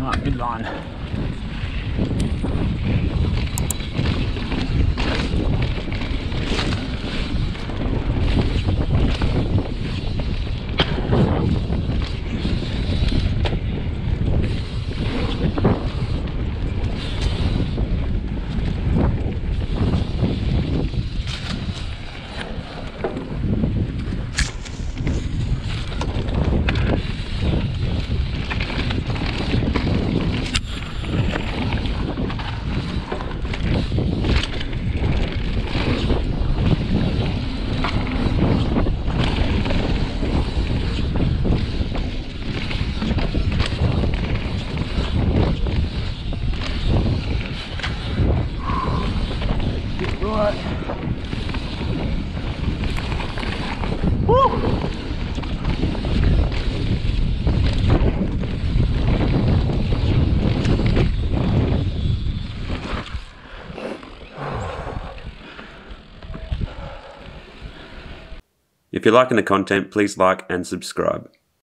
Right, midline. Get right. Woo! If you're liking the content, please like and subscribe.